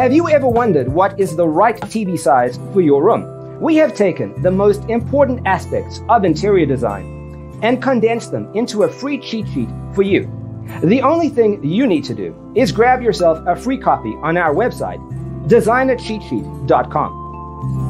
Have you ever wondered what is the right TV size for your room? We have taken the most important aspects of interior design and condensed them into a free cheat sheet for you. The only thing you need to do is grab yourself a free copy on our website, designercheatsheet.com.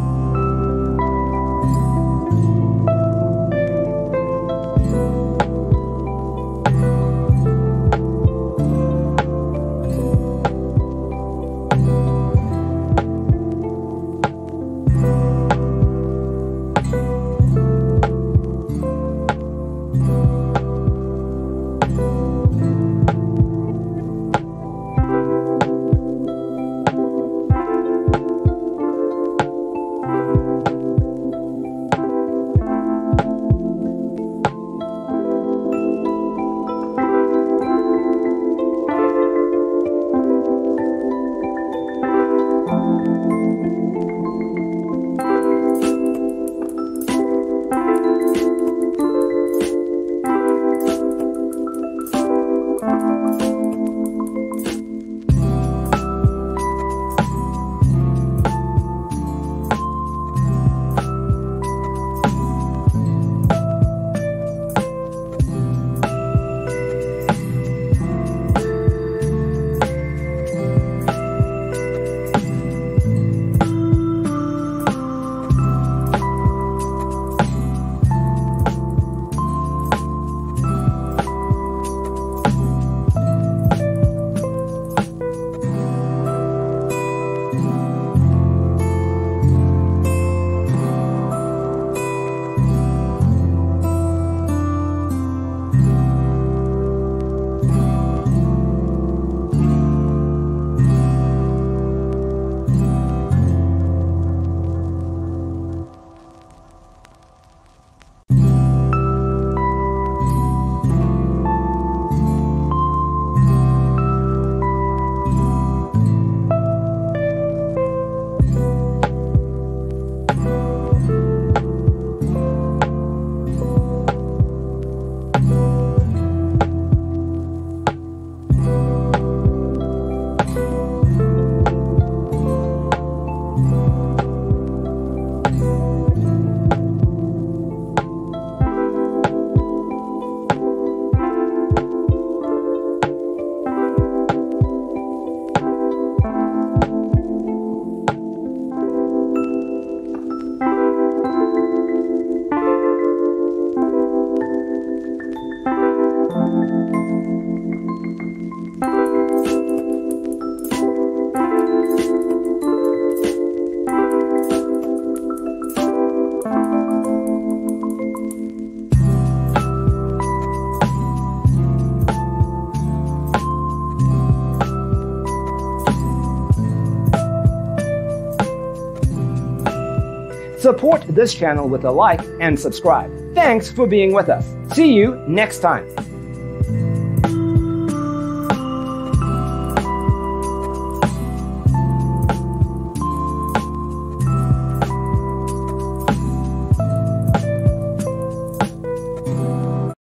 Support this channel with a like and subscribe. Thanks for being with us. See you next time.